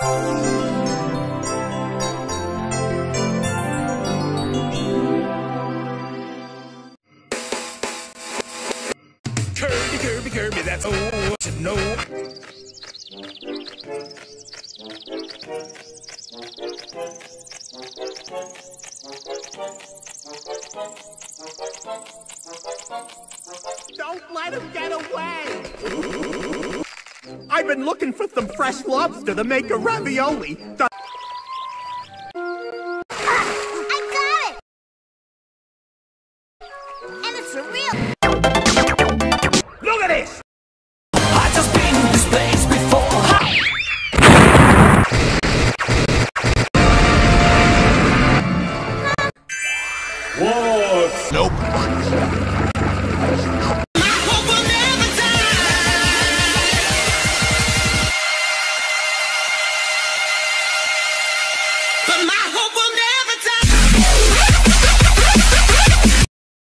Kirby, Kirby, Kirby, that's all what you know. Don't let him get away! I've been looking for some fresh lobster to make a ravioli. The I got it! And it's a real. Look at this! I just been in this place before. What? Nope. My hope